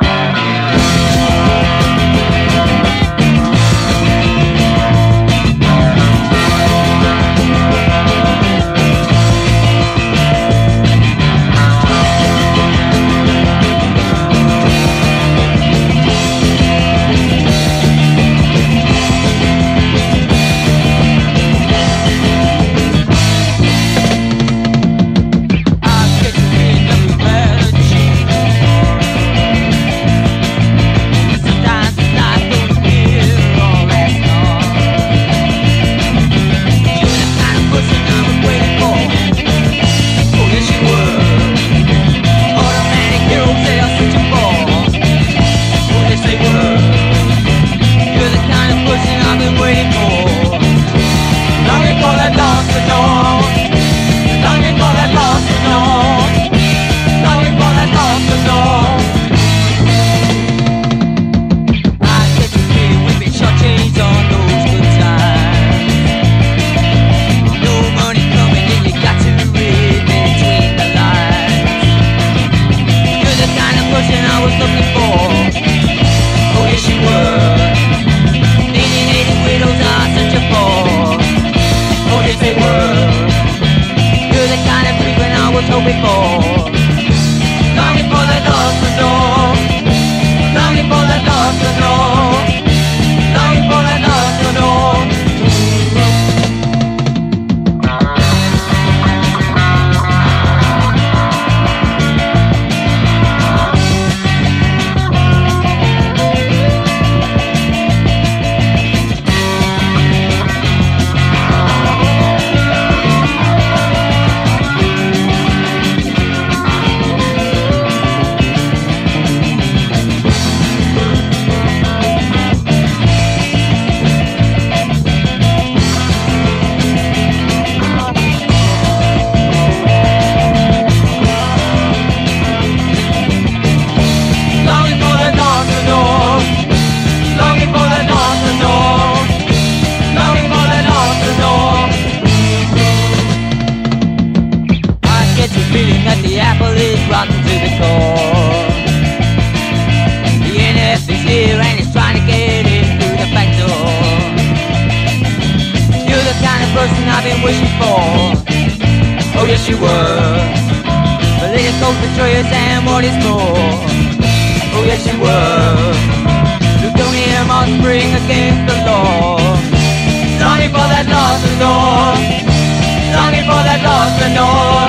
No. you were Political, betrayers, and what is more. Oh yes you were Plutonium offspring against the law. Longing for that lost Lenore Longing for that lost Lenore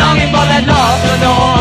Longing for that lost Lenore